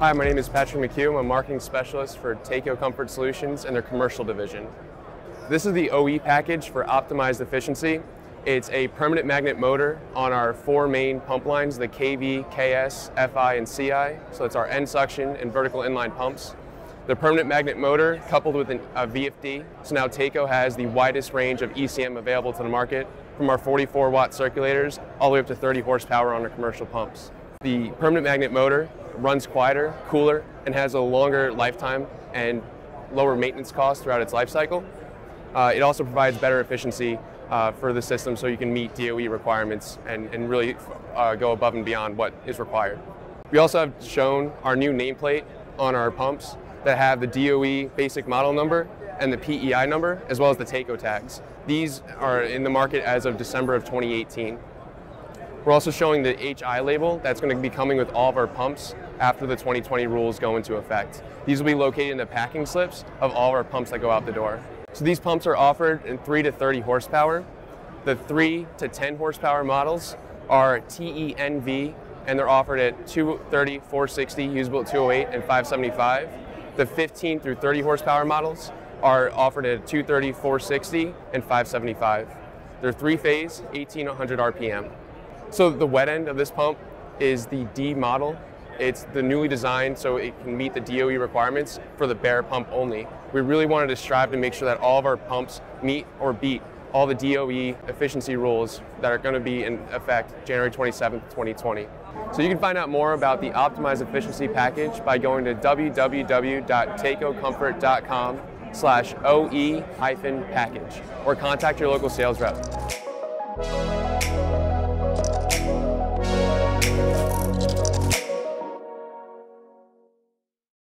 Hi, my name is Patrick McHugh. I'm a marketing specialist for Taco Comfort Solutions and their commercial division. This is the OE package for optimized efficiency. It's a permanent magnet motor on our four main pump lines, the KV, KS, FI, and CI. So it's our end suction and vertical inline pumps. The permanent magnet motor coupled with an, a VFD. So now Taco has the widest range of ECM available to the market from our 44 watt circulators all the way up to 30 horsepower on our commercial pumps. The permanent magnet motor runs quieter, cooler, and has a longer lifetime and lower maintenance costs throughout its life cycle. Uh, it also provides better efficiency uh, for the system so you can meet DOE requirements and, and really uh, go above and beyond what is required. We also have shown our new nameplate on our pumps that have the DOE basic model number and the PEI number, as well as the TACO tags. These are in the market as of December of 2018. We're also showing the HI label that's going to be coming with all of our pumps after the 2020 rules go into effect. These will be located in the packing slips of all of our pumps that go out the door. So these pumps are offered in 3 to 30 horsepower. The 3 to 10 horsepower models are TENV and they're offered at 230, 460, usable at 208 and 575. The 15 through 30 horsepower models are offered at 230, 460 and 575. They're three phase, 1800 RPM. So the wet end of this pump is the D model. It's the newly designed so it can meet the DOE requirements for the bare pump only. We really wanted to strive to make sure that all of our pumps meet or beat all the DOE efficiency rules that are going to be in effect January 27, 2020. So you can find out more about the optimized efficiency package by going to www.tacocomfort.com slash OE hyphen package or contact your local sales rep.